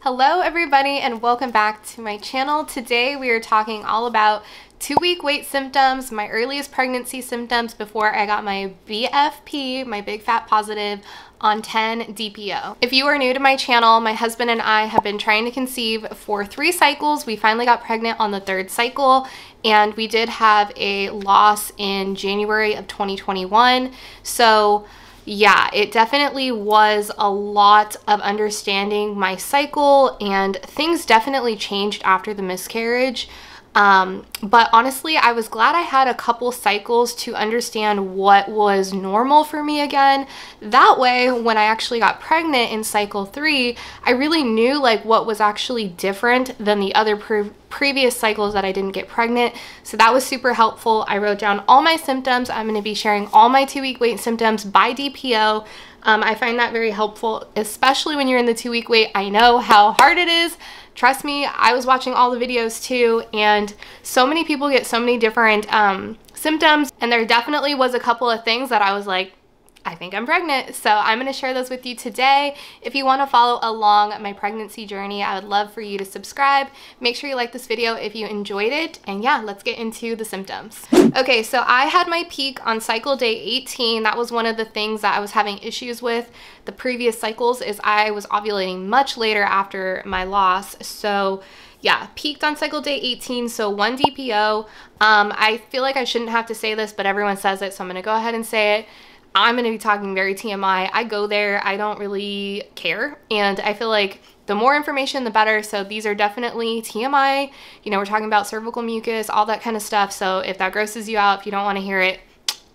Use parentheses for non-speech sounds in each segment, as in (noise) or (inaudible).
Hello everybody and welcome back to my channel. Today we are talking all about two week wait symptoms, my earliest pregnancy symptoms before I got my BFP, my big fat positive on 10 DPO. If you are new to my channel, my husband and I have been trying to conceive for three cycles. We finally got pregnant on the third cycle and we did have a loss in January of 2021. So yeah, it definitely was a lot of understanding my cycle and things definitely changed after the miscarriage. Um, but honestly, I was glad I had a couple cycles to understand what was normal for me again. That way, when I actually got pregnant in cycle three, I really knew like what was actually different than the other pre previous cycles that I didn't get pregnant. So that was super helpful. I wrote down all my symptoms. I'm going to be sharing all my two week wait symptoms by DPO. Um, I find that very helpful, especially when you're in the two week wait. I know how hard it is trust me, I was watching all the videos too, and so many people get so many different um, symptoms, and there definitely was a couple of things that I was like, I think I'm pregnant. So I'm going to share those with you today. If you want to follow along my pregnancy journey, I would love for you to subscribe. Make sure you like this video if you enjoyed it. And yeah, let's get into the symptoms. Okay, so I had my peak on cycle day 18. That was one of the things that I was having issues with the previous cycles is I was ovulating much later after my loss. So yeah, peaked on cycle day 18, so one DPO. Um, I feel like I shouldn't have to say this, but everyone says it, so I'm gonna go ahead and say it. I'm going to be talking very TMI. I go there, I don't really care. And I feel like the more information, the better. So these are definitely TMI. You know, we're talking about cervical mucus, all that kind of stuff. So if that grosses you out, if you don't want to hear it,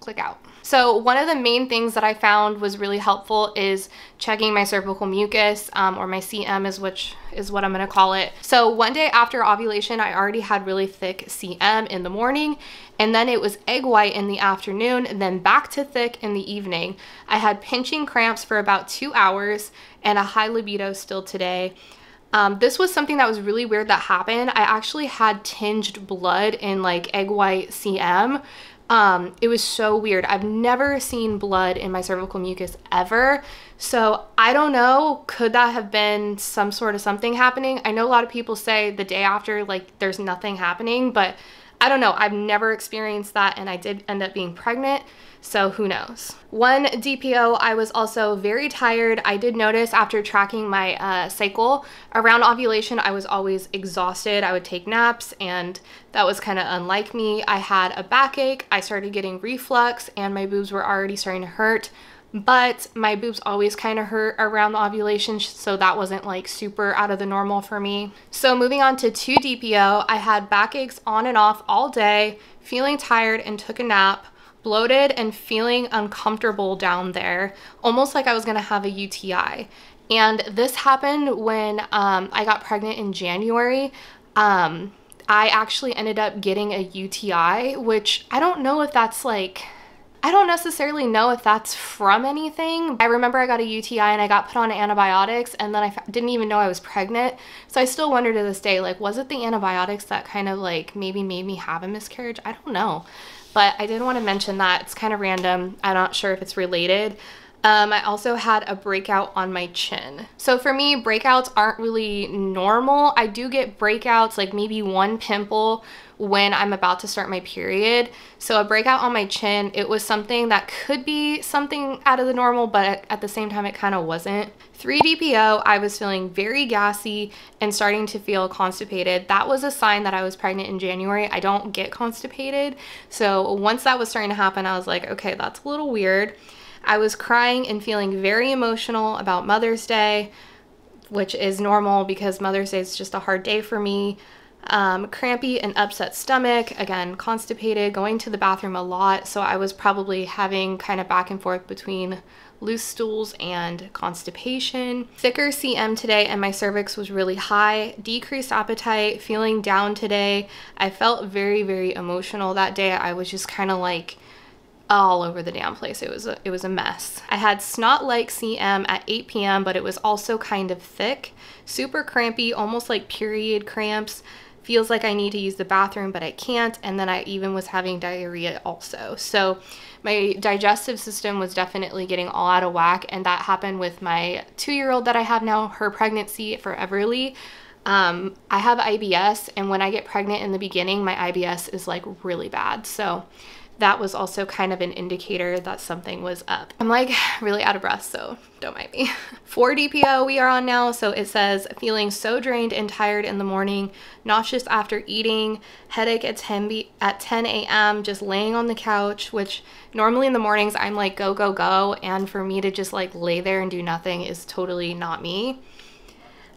click out. So one of the main things that I found was really helpful is checking my cervical mucus um, or my CM is which is what I'm gonna call it. So one day after ovulation, I already had really thick CM in the morning and then it was egg white in the afternoon and then back to thick in the evening. I had pinching cramps for about two hours and a high libido still today. Um, this was something that was really weird that happened. I actually had tinged blood in like egg white CM, um, it was so weird. I've never seen blood in my cervical mucus ever. So I don't know, could that have been some sort of something happening? I know a lot of people say the day after, like, there's nothing happening, but I don't know. I've never experienced that, and I did end up being pregnant. So who knows? One DPO, I was also very tired. I did notice after tracking my uh, cycle around ovulation, I was always exhausted. I would take naps and that was kind of unlike me. I had a backache, I started getting reflux and my boobs were already starting to hurt but my boobs always kind of hurt around ovulation so that wasn't like super out of the normal for me. So moving on to 2 DPO, I had backaches on and off all day, feeling tired and took a nap bloated and feeling uncomfortable down there, almost like I was gonna have a UTI. And this happened when um, I got pregnant in January. Um, I actually ended up getting a UTI, which I don't know if that's like, I don't necessarily know if that's from anything. I remember I got a UTI and I got put on antibiotics and then I didn't even know I was pregnant. So I still wonder to this day, like, was it the antibiotics that kind of like maybe made me have a miscarriage? I don't know but I did want to mention that. It's kind of random. I'm not sure if it's related. Um, I also had a breakout on my chin. So for me, breakouts aren't really normal. I do get breakouts, like maybe one pimple when I'm about to start my period. So a breakout on my chin, it was something that could be something out of the normal, but at the same time, it kind of wasn't. 3 DPO, I was feeling very gassy and starting to feel constipated. That was a sign that I was pregnant in January. I don't get constipated. So once that was starting to happen, I was like, okay, that's a little weird. I was crying and feeling very emotional about Mother's Day, which is normal because Mother's Day is just a hard day for me um, crampy and upset stomach, again, constipated, going to the bathroom a lot. So I was probably having kind of back and forth between loose stools and constipation. Thicker CM today and my cervix was really high. Decreased appetite, feeling down today. I felt very, very emotional that day. I was just kind of like all over the damn place. It was a, it was a mess. I had snot-like CM at 8 p.m., but it was also kind of thick, super crampy, almost like period cramps feels like I need to use the bathroom, but I can't. And then I even was having diarrhea also. So my digestive system was definitely getting all out of whack. And that happened with my two year old that I have now, her pregnancy for Everly. Um, I have IBS, and when I get pregnant in the beginning, my IBS is like really bad. So that was also kind of an indicator that something was up. I'm like really out of breath, so don't mind me. (laughs) 4 DPO we are on now, so it says feeling so drained and tired in the morning, nauseous after eating, headache at 10 at 10 a.m. just laying on the couch, which normally in the mornings I'm like go go go, and for me to just like lay there and do nothing is totally not me.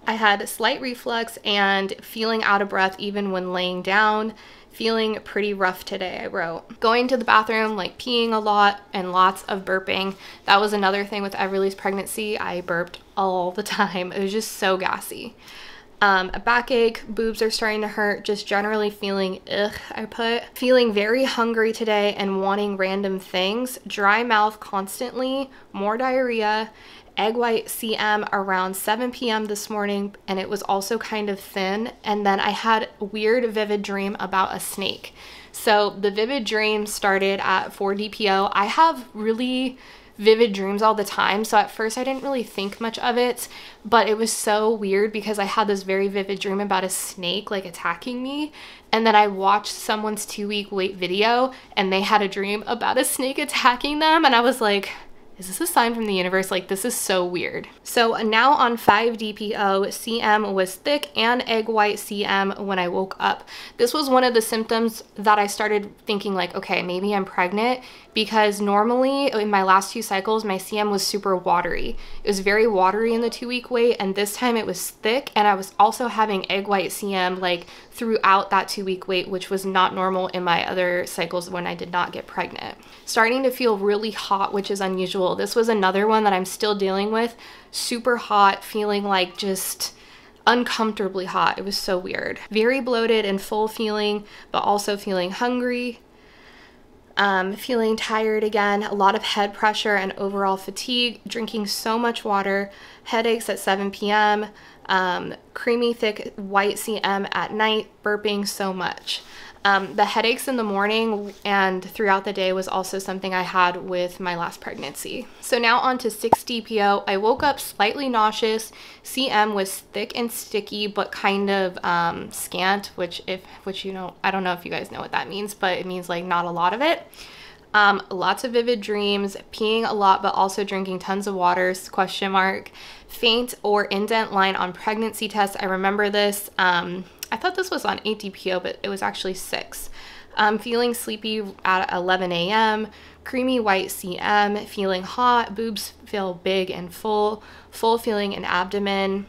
I had slight reflux and feeling out of breath even when laying down feeling pretty rough today, I wrote. Going to the bathroom, like peeing a lot and lots of burping. That was another thing with Everly's pregnancy. I burped all the (laughs) time. It was just so gassy. Um, a backache, boobs are starting to hurt, just generally feeling ugh, I put. Feeling very hungry today and wanting random things, dry mouth constantly, more diarrhea, egg white CM around 7 p.m. this morning, and it was also kind of thin. And then I had a weird, vivid dream about a snake. So the vivid dream started at 4 DPO. I have really vivid dreams all the time. So at first I didn't really think much of it, but it was so weird because I had this very vivid dream about a snake like attacking me. And then I watched someone's two week wait video and they had a dream about a snake attacking them. And I was like, is this a sign from the universe? Like, this is so weird. So uh, now on 5-DPO, CM was thick and egg white CM when I woke up. This was one of the symptoms that I started thinking like, okay, maybe I'm pregnant because normally in my last two cycles, my CM was super watery. It was very watery in the two week wait, and this time it was thick, and I was also having egg white CM like throughout that two week wait, which was not normal in my other cycles when I did not get pregnant. Starting to feel really hot, which is unusual. This was another one that I'm still dealing with. Super hot, feeling like just uncomfortably hot. It was so weird. Very bloated and full feeling, but also feeling hungry, um, feeling tired again, a lot of head pressure and overall fatigue, drinking so much water, headaches at 7 p.m., um, creamy thick white CM at night, burping so much. Um, the headaches in the morning and throughout the day was also something I had with my last pregnancy. So now on to 6 DPO. I woke up slightly nauseous. CM was thick and sticky, but kind of um, scant, which if which you know, I don't know if you guys know what that means, but it means like not a lot of it. Um, lots of vivid dreams, peeing a lot, but also drinking tons of waters, question mark. Faint or indent line on pregnancy test. I remember this. Um, I thought this was on 8 DPO, but it was actually 6. Um, feeling sleepy at 11 a.m., creamy white CM, feeling hot, boobs feel big and full, full feeling in abdomen,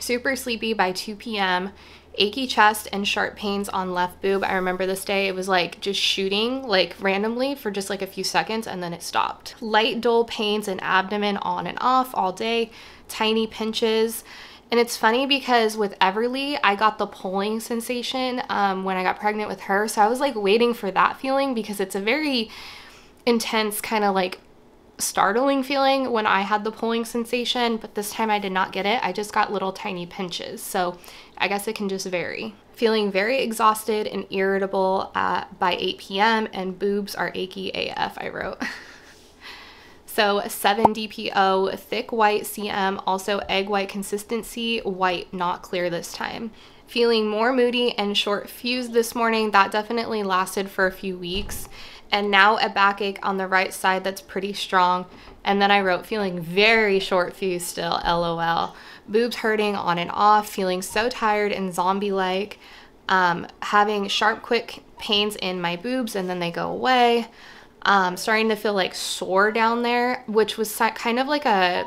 super sleepy by 2 p.m., achy chest and sharp pains on left boob. I remember this day, it was like just shooting like randomly for just like a few seconds and then it stopped. Light dull pains in abdomen on and off all day, tiny pinches. And it's funny because with Everly, I got the pulling sensation um, when I got pregnant with her. So I was like waiting for that feeling because it's a very intense kind of like startling feeling when I had the pulling sensation, but this time I did not get it. I just got little tiny pinches. So I guess it can just vary. Feeling very exhausted and irritable uh, by 8 p.m. and boobs are achy AF, I wrote. (laughs) So 7 DPO, thick white CM, also egg white consistency, white, not clear this time. Feeling more moody and short fused this morning. That definitely lasted for a few weeks. And now a backache on the right side that's pretty strong. And then I wrote feeling very short fused still, lol. Boobs hurting on and off, feeling so tired and zombie-like. Um, having sharp, quick pains in my boobs and then they go away um, starting to feel like sore down there, which was kind of like a,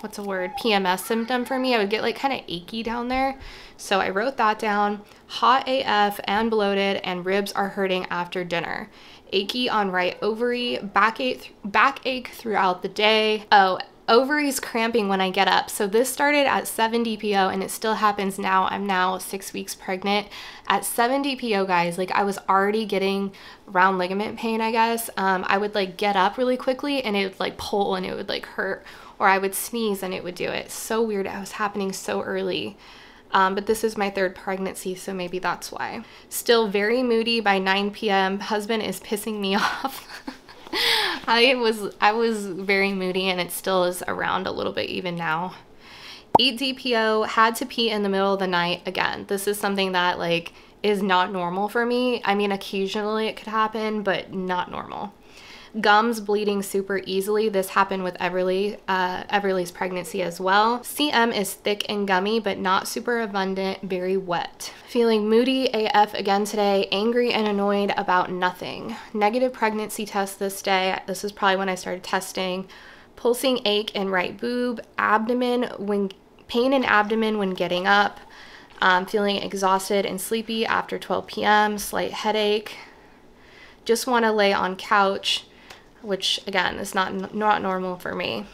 what's a word, PMS symptom for me. I would get like kind of achy down there. So I wrote that down. Hot AF and bloated and ribs are hurting after dinner. Achy on right ovary, backache, backache throughout the day. Oh, ovaries cramping when I get up. So this started at 7 DPO and it still happens now. I'm now six weeks pregnant. At 7 DPO, guys, like I was already getting round ligament pain, I guess. Um, I would like get up really quickly and it would like pull and it would like hurt. Or I would sneeze and it would do it. So weird. It was happening so early. Um, but this is my third pregnancy, so maybe that's why. Still very moody by 9 p.m. Husband is pissing me (laughs) off. (laughs) I was I was very moody and it still is around a little bit even now. 8 DPO had to pee in the middle of the night again. This is something that like is not normal for me. I mean occasionally it could happen, but not normal. Gums bleeding super easily. This happened with Everly, uh, Everly's pregnancy as well. CM is thick and gummy, but not super abundant, very wet. Feeling moody AF again today, angry and annoyed about nothing. Negative pregnancy test this day. This is probably when I started testing. Pulsing ache in right boob, abdomen when pain in abdomen when getting up, um, feeling exhausted and sleepy after 12 p.m., slight headache. Just want to lay on couch which again is not not normal for me.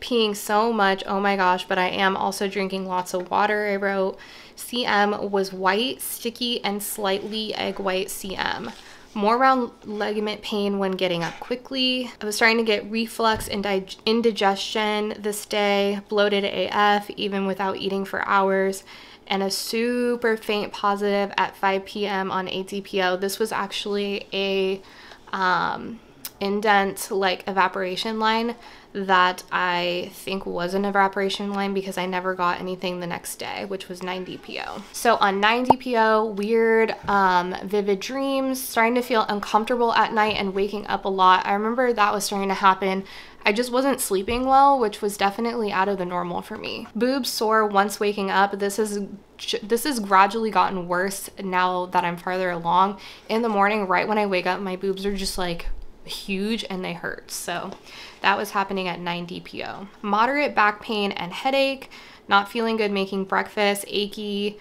Peeing so much, oh my gosh, but I am also drinking lots of water, I wrote. CM was white, sticky, and slightly egg white CM. More around ligament pain when getting up quickly. I was starting to get reflux and indigestion this day, bloated AF, even without eating for hours and a super faint positive at 5 p.m. on 8 DPO. This was actually a um, indent like evaporation line that I think was an evaporation line because I never got anything the next day, which was 9 DPO. So on 9 DPO, weird, um, vivid dreams, starting to feel uncomfortable at night and waking up a lot. I remember that was starting to happen. I just wasn't sleeping well, which was definitely out of the normal for me. Boobs sore once waking up. This is this has gradually gotten worse now that I'm farther along. In the morning, right when I wake up, my boobs are just like huge and they hurt. So that was happening at 9 DPO. Moderate back pain and headache, not feeling good making breakfast, achy,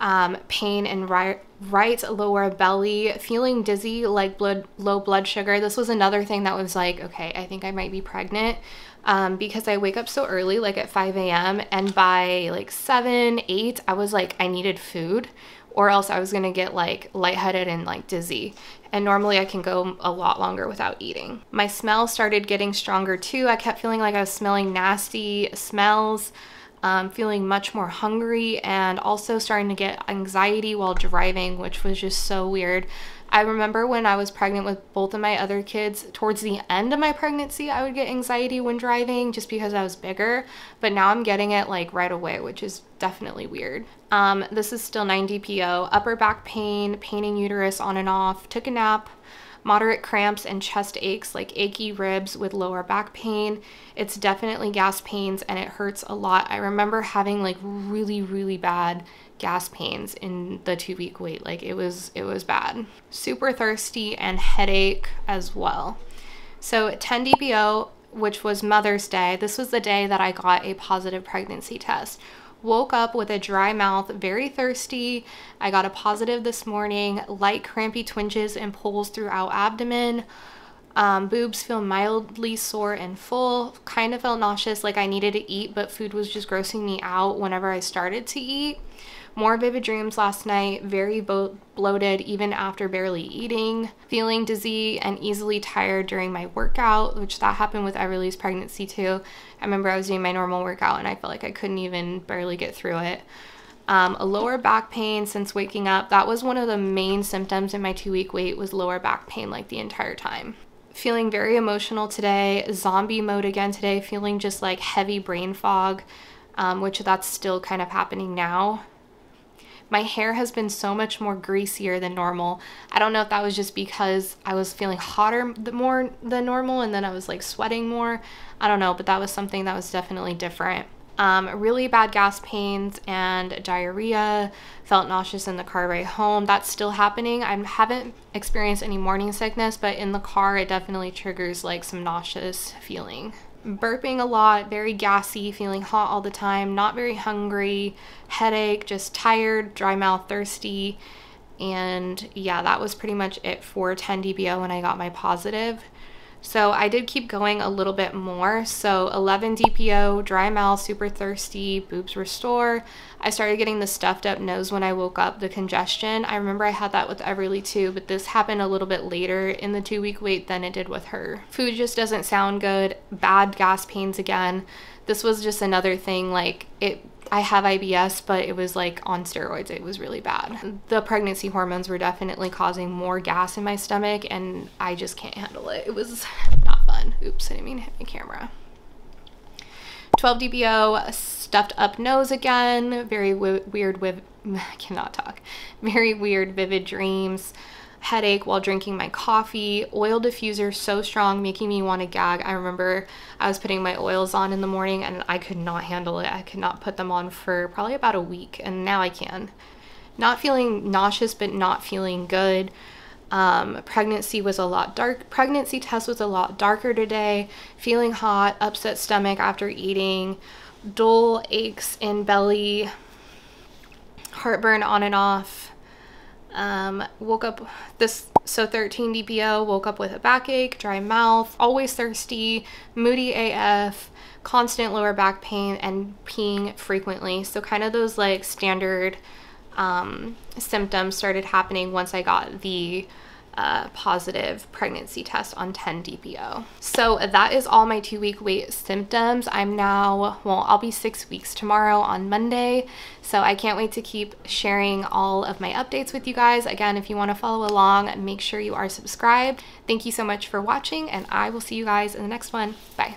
um, pain in right, right lower belly, feeling dizzy, like blood, low blood sugar. This was another thing that was like, okay, I think I might be pregnant um, because I wake up so early, like at 5 a.m. And by like 7, 8, I was like, I needed food or else I was gonna get like lightheaded and like dizzy. And normally I can go a lot longer without eating. My smell started getting stronger too. I kept feeling like I was smelling nasty smells, um, feeling much more hungry, and also starting to get anxiety while driving, which was just so weird. I remember when I was pregnant with both of my other kids, towards the end of my pregnancy, I would get anxiety when driving just because I was bigger, but now I'm getting it like right away, which is definitely weird. Um, this is still 9 DPO, upper back pain, pain in uterus on and off, took a nap, moderate cramps and chest aches like achy ribs with lower back pain. It's definitely gas pains and it hurts a lot. I remember having like really, really bad gas pains in the two week wait. Like it was, it was bad. Super thirsty and headache as well. So 10 DPO, which was Mother's Day, this was the day that I got a positive pregnancy test. Woke up with a dry mouth, very thirsty. I got a positive this morning, light crampy twinges and pulls throughout abdomen. Um, boobs feel mildly sore and full. Kind of felt nauseous, like I needed to eat, but food was just grossing me out whenever I started to eat. More vivid dreams last night, very bloated even after barely eating, feeling dizzy and easily tired during my workout, which that happened with Everly's pregnancy too. I remember I was doing my normal workout and I felt like I couldn't even barely get through it. Um, a lower back pain since waking up. That was one of the main symptoms in my two week wait was lower back pain like the entire time. Feeling very emotional today, zombie mode again today, feeling just like heavy brain fog, um, which that's still kind of happening now. My hair has been so much more greasier than normal. I don't know if that was just because I was feeling hotter more than normal and then I was like sweating more. I don't know, but that was something that was definitely different. Um, really bad gas pains and diarrhea, felt nauseous in the car ride home. That's still happening. I haven't experienced any morning sickness, but in the car, it definitely triggers like some nauseous feeling burping a lot, very gassy, feeling hot all the time, not very hungry, headache, just tired, dry mouth, thirsty. And yeah, that was pretty much it for 10 DPO when I got my positive. So I did keep going a little bit more. So 11 DPO, dry mouth, super thirsty, boobs restore. I started getting the stuffed up nose when I woke up, the congestion. I remember I had that with Everly too, but this happened a little bit later in the two week wait than it did with her. Food just doesn't sound good, bad gas pains again. This was just another thing like it I have IBS, but it was like on steroids. It was really bad. The pregnancy hormones were definitely causing more gas in my stomach and I just can't handle it. It was not fun. Oops, I didn't mean to hit my camera. 12 DPO, stuffed up nose again, very weird, with (laughs) cannot talk, very weird, vivid dreams, headache while drinking my coffee, oil diffuser so strong, making me want to gag. I remember I was putting my oils on in the morning and I could not handle it. I could not put them on for probably about a week, and now I can. Not feeling nauseous, but not feeling good. Um, pregnancy was a lot dark. Pregnancy test was a lot darker today. Feeling hot, upset stomach after eating, dull aches in belly, heartburn on and off. Um, woke up this so 13 DPO. Woke up with a backache, dry mouth, always thirsty, moody AF, constant lower back pain, and peeing frequently. So kind of those like standard um, symptoms started happening once I got the a positive pregnancy test on 10 DPO. So that is all my two week wait symptoms. I'm now, well, I'll be six weeks tomorrow on Monday. So I can't wait to keep sharing all of my updates with you guys. Again, if you wanna follow along, make sure you are subscribed. Thank you so much for watching and I will see you guys in the next one. Bye.